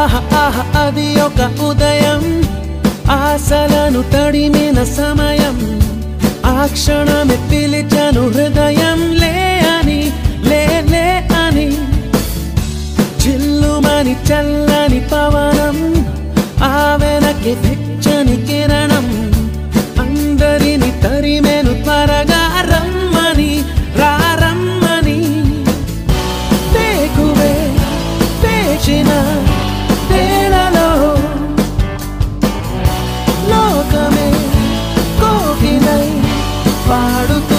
ఆహ ఆహ అది ఒక ఉదయం. ఆశలను తడిమిన సమయం. ఆ క్షణమే పిలిచను హృదయం. లే అని లే లే అని. చిల్లుమని చల్లని పవనం. பாடும்